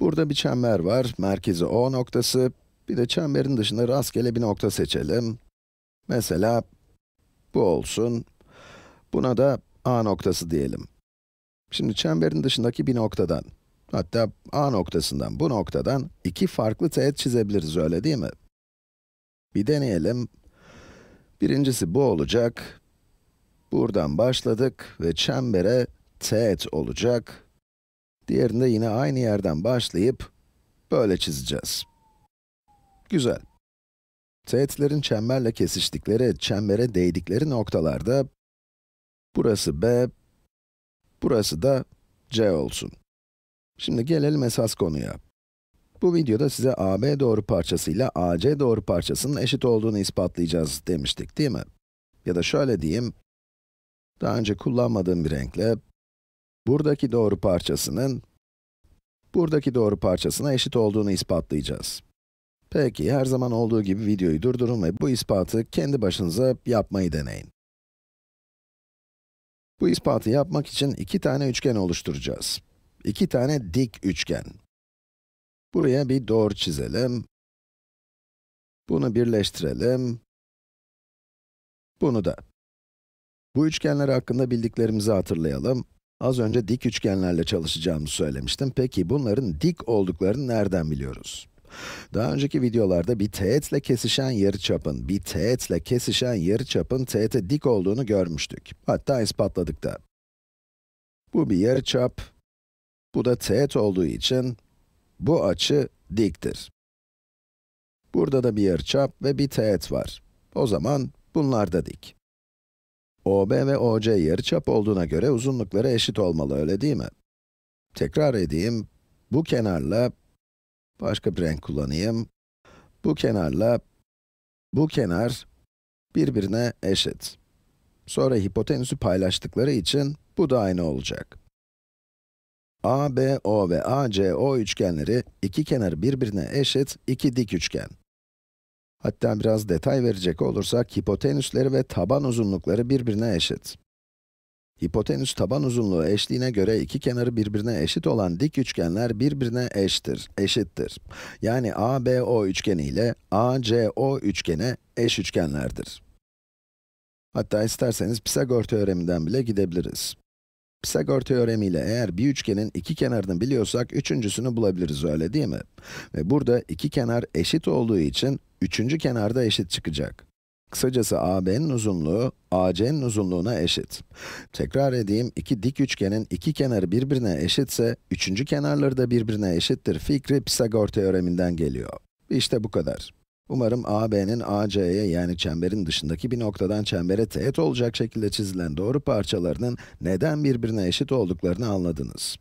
Burada bir çember var, merkezi O noktası. Bir de çemberin dışında rastgele bir nokta seçelim. Mesela bu olsun. Buna da A noktası diyelim. Şimdi çemberin dışındaki bir noktadan, hatta A noktasından, bu noktadan iki farklı teğet çizebiliriz, öyle değil mi? Bir deneyelim. Birincisi bu olacak. Buradan başladık ve çembere teğet olacak. Diğerinde yine aynı yerden başlayıp böyle çizeceğiz. Güzel. Teğetlerin çemberle kesiştikleri, çembere değdikleri noktalarda burası B, burası da C olsun. Şimdi gelelim esas konuya. Bu videoda size AB doğru parçasıyla AC doğru parçasının eşit olduğunu ispatlayacağız demiştik, değil mi? Ya da şöyle diyeyim, daha önce kullanmadığım bir renkle, buradaki doğru parçasının, buradaki doğru parçasına eşit olduğunu ispatlayacağız. Peki, her zaman olduğu gibi videoyu durdurun ve bu ispatı kendi başınıza yapmayı deneyin. Bu ispatı yapmak için iki tane üçgen oluşturacağız. İki tane dik üçgen. Buraya bir doğru çizelim. Bunu birleştirelim. Bunu da. Bu üçgenler hakkında bildiklerimizi hatırlayalım. Az önce dik üçgenlerle çalışacağımızı söylemiştim. Peki bunların dik olduklarını nereden biliyoruz? Daha önceki videolarda bir teğetle kesişen yarıçapın, bir teğetle kesişen yarıçapın teğete dik olduğunu görmüştük. Hatta ispatladık da. Bu bir yarıçap, bu da teğet olduğu için bu açı diktir. Burada da bir yarıçap ve bir teğet var. O zaman bunlar da dik. OB ve OC yarıçap olduğuna göre uzunlukları eşit olmalı, öyle değil mi? Tekrar edeyim, bu kenarla, başka bir renk kullanayım, bu kenarla, bu kenar birbirine eşit. Sonra hipotenüsü paylaştıkları için bu da aynı olacak. ABO ve ACO üçgenleri, iki kenarı birbirine eşit iki dik üçgen. Hatta biraz detay verecek olursak, hipotenüsleri ve taban uzunlukları birbirine eşit. Hipotenüs taban uzunluğu eşliğine göre iki kenarı birbirine eşit olan dik üçgenler birbirine eşittir, eşittir. Yani ABO üçgeni ile ACO üçgeni eş üçgenlerdir. Hatta isterseniz Pisagor teoreminden bile gidebiliriz. Pisagor teoremiyle eğer bir üçgenin iki kenarını biliyorsak, üçüncüsünü bulabiliriz, öyle değil mi? Ve burada iki kenar eşit olduğu için, üçüncü kenar da eşit çıkacak. Kısacası AB'nin uzunluğu, AC'nin uzunluğuna eşit. Tekrar edeyim, iki dik üçgenin iki kenarı birbirine eşitse, üçüncü kenarları da birbirine eşittir fikri Pisagor teoreminden geliyor. İşte bu kadar. Umarım AB'nin AC'ye yani çemberin dışındaki bir noktadan çembere teğet olacak şekilde çizilen doğru parçalarının neden birbirine eşit olduklarını anladınız.